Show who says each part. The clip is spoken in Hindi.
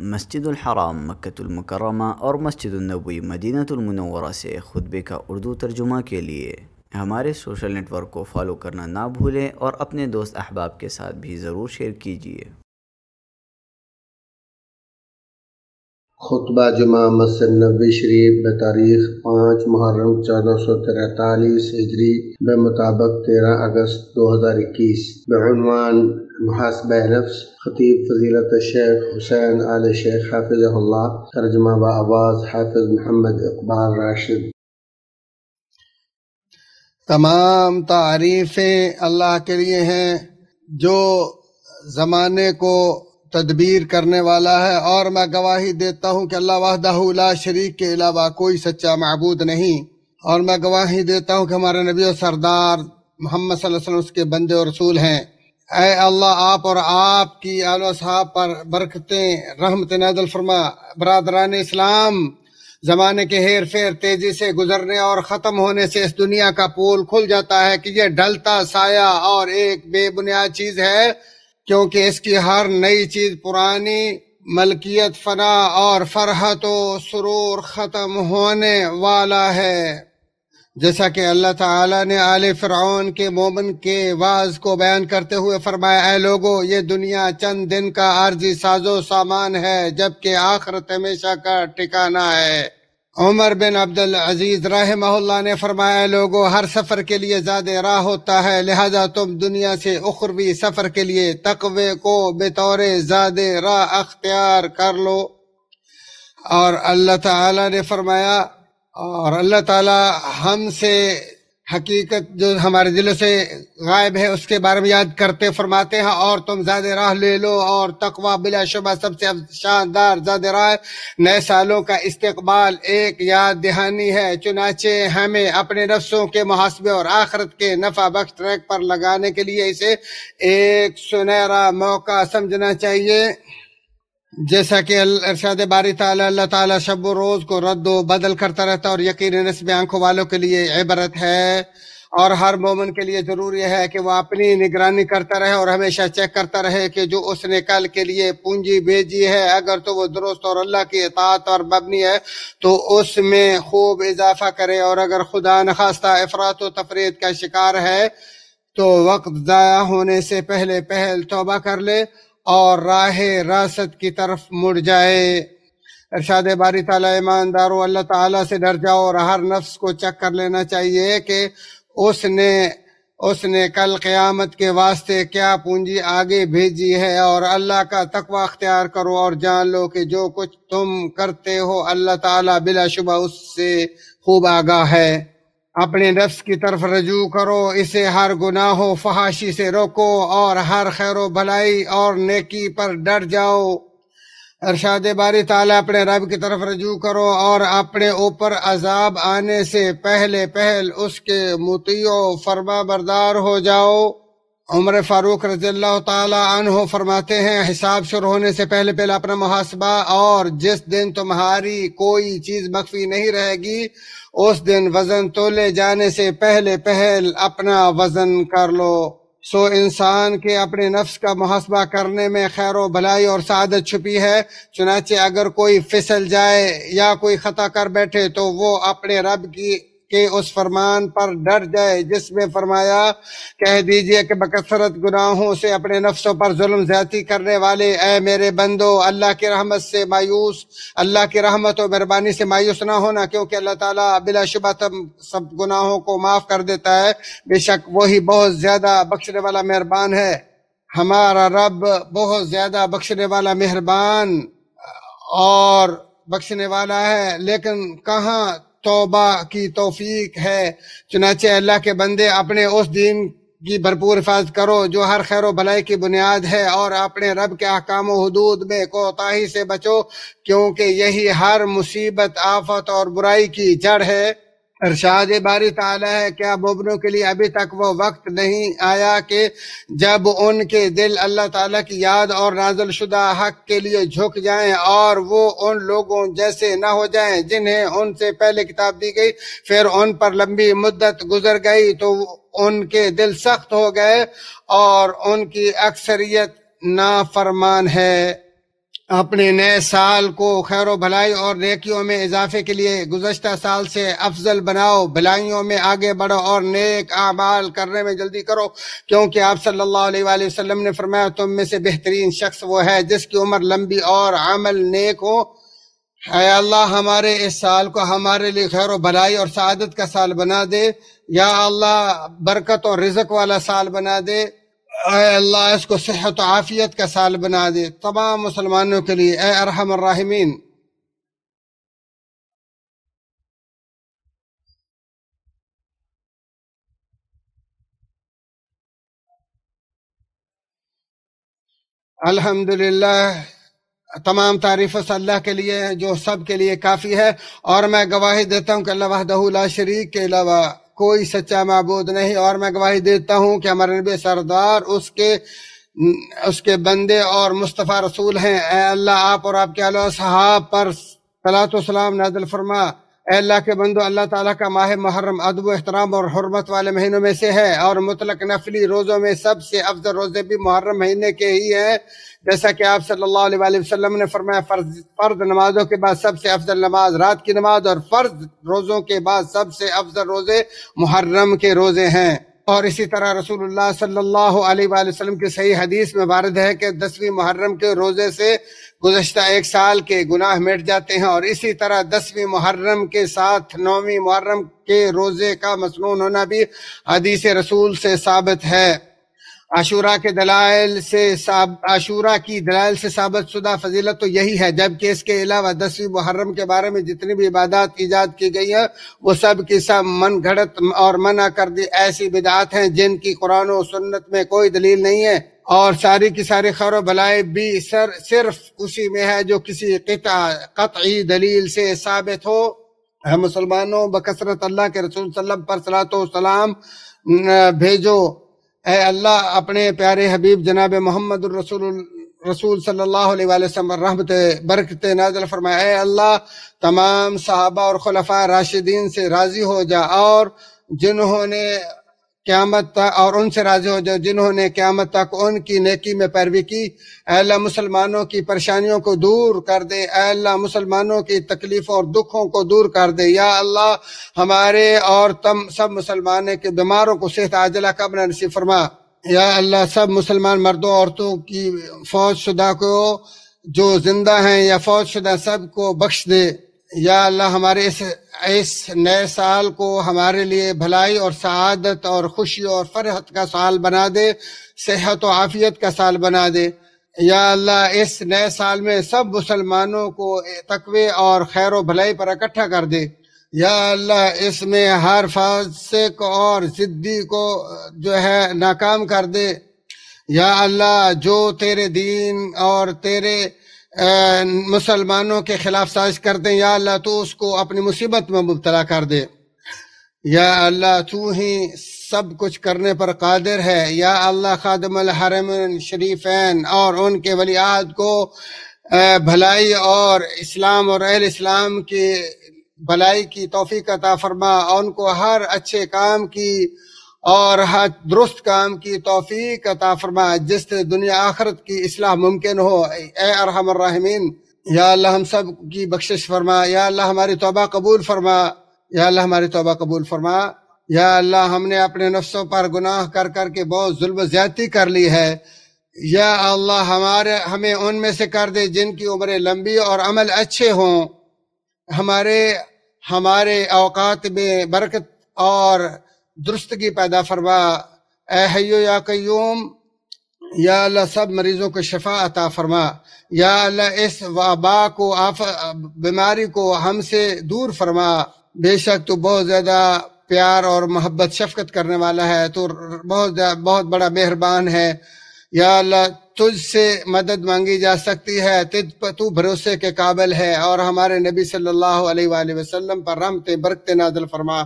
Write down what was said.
Speaker 1: मस्जिद हराम मक्तुलमकरमा और मस्जिद नबी मदीनतुलमनवरा से खुतबे का उर्दू तर्जुमा के लिए हमारे सोशल नेटवर्क को फॉलो करना ना भूलें और अपने दोस्त अहबाब के साथ भी ज़रूर शेयर कीजिए
Speaker 2: खुतबा जुमा मस्जिद नबी शरीफ बतारीख पाँच मुहर्रम चौदह सौ तिरतालीस हिजरी मुताबिक तेरह अगस्त दो हज़ार इक्कीस बेनवान खतीब फजीलत शेख हुसैन आल शेख हाफिज़ तर्जमा व आवाज़ हाफिज़ मोहम्मद इकबाल राशिद।
Speaker 3: तमाम तारीफ़ें अल्लाह के लिए हैं, जो ज़माने को तदबीर करने वाला है, और मैं गवाही देता हूँ कि अल्लाह वाहदाहुला शरीक के अलावा कोई सच्चा मबूद नहीं, और मैं गवाही देता हूँ कि हमारे नबी और सरदार मोहम्मद वसल्लम उसके बंदे और रसूल हैं। अय अल्लाह, आप और आपकी आलो साहब पर बरकतें, रहमत नादल फरमा। बरदरान इस्लाम, जमाने के हेर फेर तेज़ी से गुजरने और खत्म होने से इस दुनिया का पोल खुल जाता है कि ये ढलता साया और एक बेबुनियाद चीज़ है, क्योंकि इसकी हर नई चीज़ पुरानी मलकियत फना और फरहत, सुरूर खत्म होने वाला है। जैसा कि अल्लाह ताला ने आले फ़िरौन के मोमन के वाज को बयान करते हुए फरमाया लोगो, ये दुनिया चंद दिन का आर्जी साजो सामान है, जबकि आखरत हमेशा का ठिकाना है। उमर बिन अब्दुल अज़ीज़ रहमहुल्लाह ने फरमाया लोगो, हर सफ़र के लिए ज़्यादा राह होता है, लिहाजा तुम दुनिया से उखरवी सफ़र के लिए तकवे को बेतौर ज़्यादा राह अख्तियार कर लो। और अल्लाह ताला ने फरमाया और अल्लाह ताला हमसे हकीकत जो हमारे दिलों से गायब है, उसके बारे में याद करते, फरमाते हैं, और तुम ज़्यादा राह ले लो, और तकवा बिला शुबा सबसे शानदार, ज़्यादा राह। नए सालों का इस्तकबाल एक याद दहानी है, चुनाचे हमें अपने नफ्सों के मुहासबे और आखरत के नफा बख्श ट्रैक पर लगाने के लिए इसे एक सुनहरा मौका समझना चाहिए। जैसा कि अरशाद बारी ताला ताला शब रोज को रद्द बदल करता रहता और यकीन नस्ब आँखों वालों के लिए इबरत है और हर मोमन के लिए ज़रूरी है कि वह अपनी निगरानी करता रहे और हमेशा चेक करता रहे कि जो उसने कल के लिए पूंजी भेजी है, अगर तो वो दुरुस्त और अल्लाह की इतात और मबनी है तो उसमें खूब इजाफा करे और अगर खुदा न खास्ता अफरात तफरीत का शिकार है तो वक्त ज़ाया होने से पहले पहल तोबा कर ले। और राह रासत की तरफ़ मुड़ जाए। अरशाद बारी ताला ईमानदारों अल्लाह ताला से डर जाओ और हर नफ्स को चेक कर लेना चाहिए कि उसने उसने कल क़यामत के वास्ते क्या पूंजी आगे भेजी है और अल्लाह का तकवा अख्तियार करो और जान लो कि जो कुछ तुम करते हो, अल्लाह ताला बिलाशुबा उससे खूब आगाह है। अपने नफ्स की तरफ़ रजू करो, इसे हर गुनाह, फहाशी से रोको और हर खैर, भलाई और नेकी पर डर जाओ। अरशाद बारी ताला अपने रब की तरफ़ रजू करो और अपने ऊपर अजाब आने से पहले पहल उसके मुतियो फरमा बरदार हो जाओ। उमर फारूक रजील्ला फरमाते हैं, हिसाब शुरू होने से पहले पहले अपना मुहासबा और जिस दिन तुम्हारी कोई चीज़ मख्फी नहीं रहेगी, उस दिन वज़न तोले जाने से पहले पहल अपना वज़न कर लो। सो इंसान के अपने नफ्स का मुहासबा करने में खैर भलाई और सादत छुपी है। चुनाचे अगर कोई फिसल जाए या कोई खता कर बैठे तो वो अपने रब की के उस फरमान पर डर जाए, जिसमें फरमाया, कह दीजिए कि बकसरत गुनाहों से अपने नफ्सों पर जुल्म ज़्यादा करने वाले ए मेरे बंदो, अल्लाह की रहमत से मायूस, अल्लाह की रहमत और मेहरबानी से मायूस ना होना, क्योंकि अल्लाह ताला बिलाशुबा सब गुनाहों को माफ़ कर देता है। बेशक वही बहुत ज़्यादा बख्शने वाला मेहरबान है। हमारा रब बहुत ज़्यादा बख्शने वाला मेहरबान और बख्शने वाला है। लेकिन कहाँ तोबा की तोफीक है। चुनाचे अल्लाह के बंदे अपने उस दिन की भरपूर हिफाजत करो जो हर खैर भलाई की बुनियाद है और अपने रब के अहकाम हदूद में कोताही से बचो, क्योंकि यही हर मुसीबत, आफत और बुराई की जड़ है। अरशाद बारी ताला है, क्या मुबनों के लिए अभी तक वो वक्त नहीं आया कि जब उनके दिल अल्लाह ताला की याद और नाजल शुदा हक के लिए झुक जाएँ और वो उन लोगों जैसे न हो जाएँ जिन्हें उनसे पहले किताब दी गई, फिर उन पर लंबी मुद्दत गुजर गई तो उनके दिल सख्त हो गए और उनकी अक्सरियत नाफरमान है। अपने नए साल को खैर भलाई और नेकियों में इजाफे के लिए गुजशत साल से अफजल बनाओ, भलाइयों में आगे बढ़ो और नेक आमाल करने में जल्दी करो। क्योंकि आप सल्लल्लाहु अलैहि ने फरमाया, तुम में से बेहतरीन शख्स वो है जिसकी उम्र लंबी और अमल नेक हो। अल्लाह, हमारे इस साल को हमारे लिए खैर भलाई और सआदत का साल बना दे। या अल्लाह, बरकत और रिजक वाला साल बना दे। अल्लाह, इसको सेहत आफियत का साल बना दे। तमाम मुसलमानों के लिए ए अरहम राहिमीन। अल्हम्दुलिल्लाह, तमाम तारीफ़ अल्लाह के लिए जो सब के लिए काफ़ी है, और मैं गवाही देता हूँ कि अल्लाह वहदहुल्ला शरीक के अलावा कोई सच्चा महबूद नहीं। और मैं गवाही देता हूँ कि हमारे नबी सरदार उसके उसके बंदे और मुस्तफ़ा रसूल हैं। अल्लाह, आप और आपके अल्लाह सहाब पर सलाम नाजल फरमा। अल्लाह के बंदो, अल्लाह ताला का माह मुहर्रम, अदब एहतराम और हरमत वाले महीनों में से है और मुतलक नफली रोज़ों में सबसे अफजल रोज़े भी मुहर्रम महीने के ही हैं। जैसा कि आप सल्लल्लाहु अलैहि वसल्लम ने फरमाया, फ़र्ज़, फर्द नमाजों के बाद सबसे अफजल नमाज़ रात की नमाज़ और फ़र्ज़ रोज़ों के बाद सबसे अफजल रोज़े मुहर्रम के रोज़े हैं। और इसी तरह रसूलुल्लाह सल्लल्लाहु अलैहि वसल्लम की सही हदीस में वारद है कि दसवीं मुहर्रम के रोज़े से गुजशत एक साल के गुनाह मिट जाते हैं और इसी तरह दसवीं मुहर्रम के साथ नौवीं मुहर्रम के रोज़े का मसनून होना भी हदीस रसूल से साबित है। आशूरा के दलाइल से आशूरा की दलाइल से साबित शुदा फजीलत तो यही है जबकि इसके अलावा दसवीं मुहर्रम के बारे में जितनी भी इबादत ईजाद की गई है, वो सब की सब मन घड़त और मना कर दी ऐसी बिदात हैं जिनकी कुरान और सुन्नत में कोई दलील नहीं है, और सारी की सारी खैर भलाई भी सर, सिर्फ़ उसी में है जो किसी कतई दलील से साबित हो। मुसलमानों, बकसरत अल्लाह के रसूल पर सलाम भेजो। ए अल्लाह, अपने प्यारे हबीब जनाब मोहम्मद रसूल रसूल बरकत नाजल फरमाए अल्लाह, तमाम सहाबा और खलफा राशिदीन से राज़ी हो जा और जिन्होंने क्यामत तक और उनसे राज़ी हो जाओ, जिन्होंने क्यामत तक उनकी नेकी में पैरवी की। अल्लाह मुसलमानों की परेशानियों को दूर कर दे। अल्लाह मुसलमानों की तकलीफों और दुखों को दूर कर दे। या अल्लाह, हमारे और तम, सब मुसलमान के बीमारों को सेहत आजला का बना नसीब फरमा। या अल्लाह, सब मुसलमान मर्दों, औरतों की फौज शुदा को, जो ज़िंदा हैं या फौज शुदा सबको बख्श दे। या अल्लाह हमारे इस इस नए साल को हमारे लिए भलाई और सआदत और खुशी और फरहत का साल बना दे, सेहत और आफियत का साल बना दे। या अल्लाह इस नए साल में सब मुसलमानों को तकवे और खैर भलाई पर इकट्ठा कर दे। या अल्लाह इसमें हर फासिक और जिद्दी को, जो है, नाकाम कर दे। या अल्लाह जो तेरे दीन और तेरे मुसलमानों के खिलाफ साजिश कर दे, या अल्लाह तू उसको अपनी मुसीबत में मुबतला कर दे। या अल्लाह तू ही सब कुछ करने पर कादिर है। या अल्लाह खादम हरम शरीफैन, और उनके वलियाद को भलाई और इस्लाम और अहल इस्लाम की भलाई की तोफ़ी अता फरमा उनको हर अच्छे काम की और हर दुरुस्त काम की तोफीक अता फरमा जिससे दुनिया आखरत की इसलाह मुमकिन हो, ए अरहमीन या अल्लाह हम सब की बख्शिश फरमा, या अल्लाह हमारी तोबा कबूल फरमा, या अल्लाह हमारी तोबा कबूल फरमा, या अल्लाह हमने अपने नफ्सों पर गुनाह कर कर के बहुत जुल्म ज्यादती कर ली है, या अल्लाह हमारे, हमें उनमें से कर दे जिनकी उम्र लंबी और अमल अच्छे हों, हमारे हमारे अवकात में बरकत और दुरुस्तगी पैदा फरमा। ए या कयूम या अल्लाह सब मरीजों को शफा अता फरमा। या अल्लाह इस वबा को, आफ, बीमारी को हमसे दूर फरमा। बेशक तो बहुत ज़्यादा प्यार और मोहब्बत, शफकत करने वाला है तो बहुत बहुत बड़ा मेहरबान है। या अल्लाह तुझसे मदद मांगी जा सकती है तुझ पर तू भरोसे के काबिल है। और हमारे नबी सल्लल्लाहु अलैहि वसल्लम पर रहमत, बरकत नाजल फरमा।